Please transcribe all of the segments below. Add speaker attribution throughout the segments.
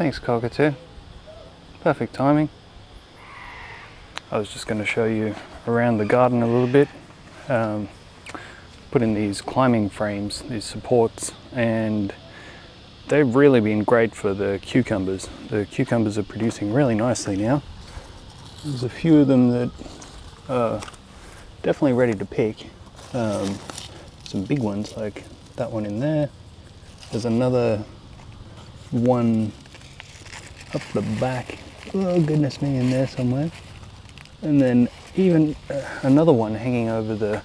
Speaker 1: Thanks, Cockatoo. Perfect timing. I was just going to show you around the garden a little bit. Um, put in these climbing frames, these supports, and they've really been great for the cucumbers. The cucumbers are producing really nicely now. There's a few of them that are definitely ready to pick. Um, some big ones like that one in there. There's another one up the back. Oh goodness me, in there somewhere. And then even uh, another one hanging over the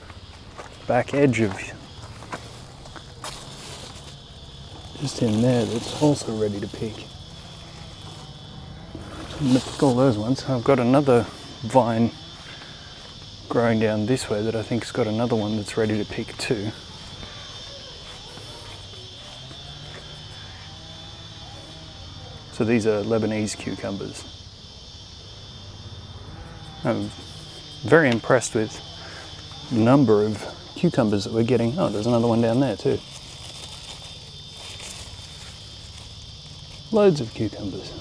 Speaker 1: back edge of just in there that's also ready to pick. So pick all those ones. I've got another vine growing down this way that I think's got another one that's ready to pick too. So these are Lebanese cucumbers. I'm very impressed with the number of cucumbers that we're getting. Oh, there's another one down there too. Loads of cucumbers.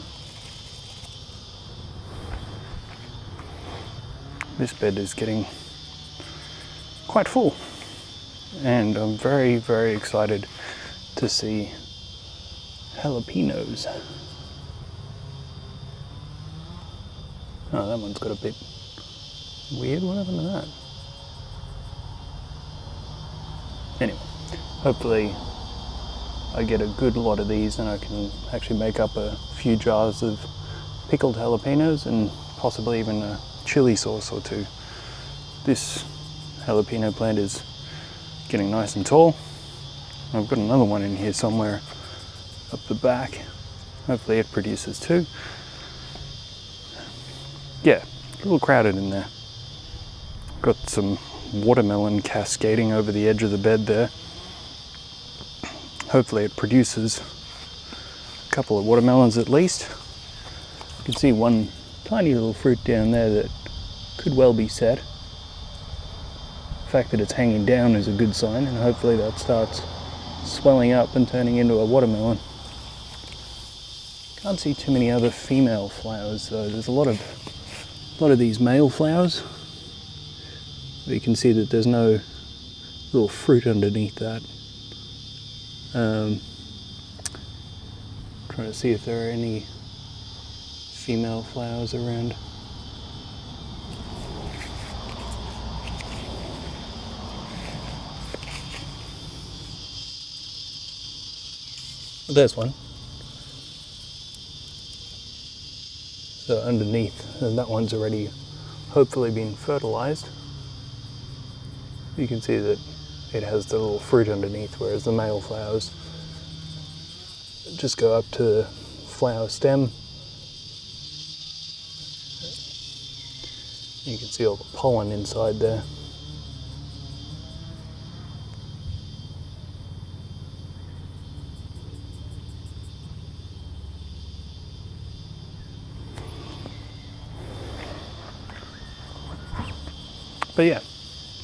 Speaker 1: This bed is getting quite full and I'm very, very excited to see jalapenos. Oh, that one's got a bit weird. What happened to that? Anyway, hopefully I get a good lot of these and I can actually make up a few jars of pickled jalapenos and possibly even a chili sauce or two. This jalapeno plant is getting nice and tall. I've got another one in here somewhere up the back. Hopefully it produces too yeah, a little crowded in there. Got some watermelon cascading over the edge of the bed there. Hopefully it produces a couple of watermelons at least. You can see one tiny little fruit down there that could well be set. The fact that it's hanging down is a good sign and hopefully that starts swelling up and turning into a watermelon. Can't see too many other female flowers though. There's a lot of a lot of these male flowers. But you can see that there's no little fruit underneath that. Um, trying to see if there are any female flowers around. There's one. So underneath, and that one's already hopefully been fertilized. You can see that it has the little fruit underneath, whereas the male flowers just go up to the flower stem. You can see all the pollen inside there. But yeah,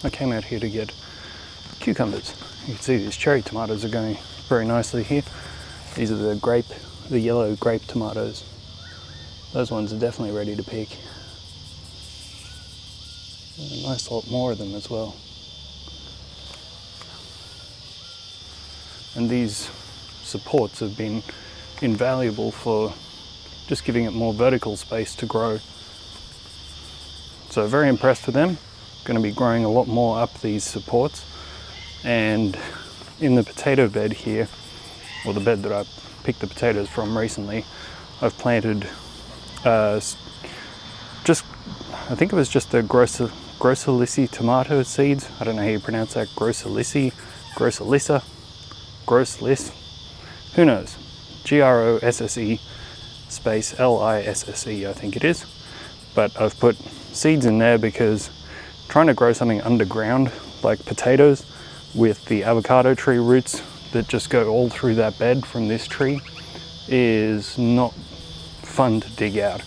Speaker 1: I came out here to get cucumbers. You can see these cherry tomatoes are going very nicely here. These are the grape, the yellow grape tomatoes. Those ones are definitely ready to pick. a nice lot more of them as well. And these supports have been invaluable for just giving it more vertical space to grow. So very impressed with them going to be growing a lot more up these supports. And in the potato bed here or the bed that I picked the potatoes from recently I've planted uh, just I think it was just the Grossi, Grossolissi tomato seeds. I don't know how you pronounce that. Grossolissi Grossolissa Grossliss who knows? G-R-O-S-S-E space L-I-S-S-E I think it is. But I've put seeds in there because trying to grow something underground like potatoes with the avocado tree roots that just go all through that bed from this tree is not fun to dig out.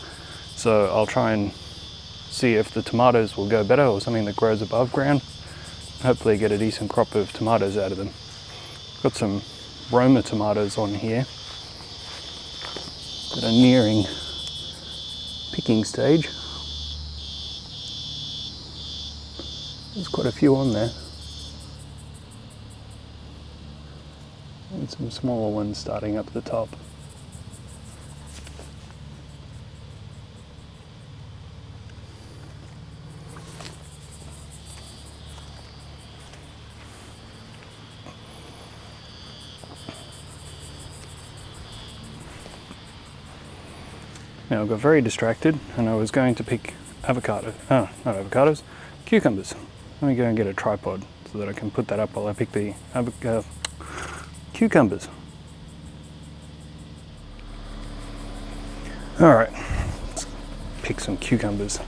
Speaker 1: So I'll try and see if the tomatoes will go better or something that grows above ground. Hopefully get a decent crop of tomatoes out of them. Got some Roma tomatoes on here. that are nearing picking stage. There's quite a few on there. And some smaller ones starting up the top. Now I got very distracted and I was going to pick avocado, oh, not avocados, cucumbers. Let me go and get a tripod so that I can put that up while I pick the uh, cucumbers. All right, let's pick some cucumbers.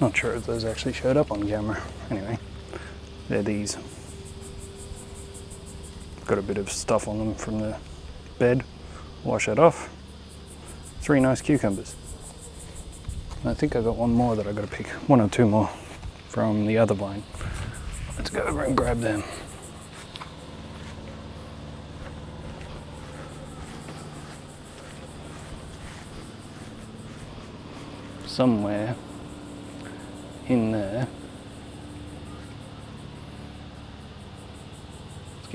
Speaker 1: Not sure if those actually showed up on camera. Anyway, they're these. Got a bit of stuff on them from the bed. Wash that off. Three nice cucumbers. I think I've got one more that I've got to pick. One or two more from the other vine. Let's go over and grab them. Somewhere in there.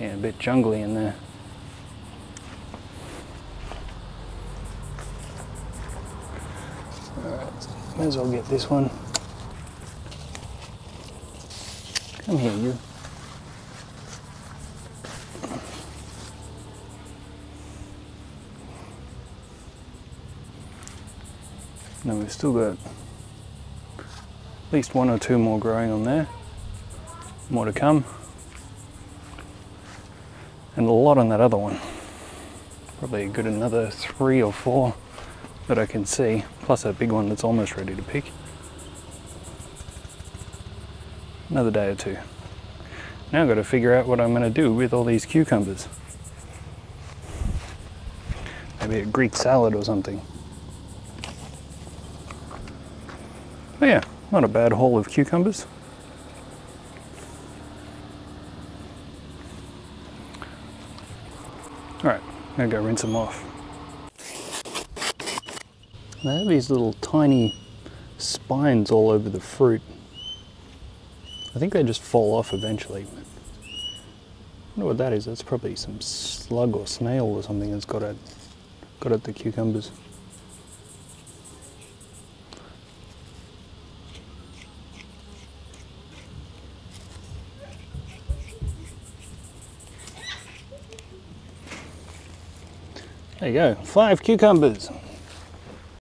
Speaker 1: Getting a bit jungly in there. Alright, may as well get this one. Come here, you. Now we've still got at least one or two more growing on there. More to come. A lot on that other one. Probably a good another three or four that I can see, plus a big one that's almost ready to pick. Another day or two. Now I've got to figure out what I'm going to do with all these cucumbers. Maybe a Greek salad or something. Oh yeah, not a bad haul of cucumbers. Alright, I'm gonna go rinse them off. They have these little tiny spines all over the fruit. I think they just fall off eventually. I wonder what that is. That's probably some slug or snail or something that's got at, got at the cucumbers. There you go, five cucumbers.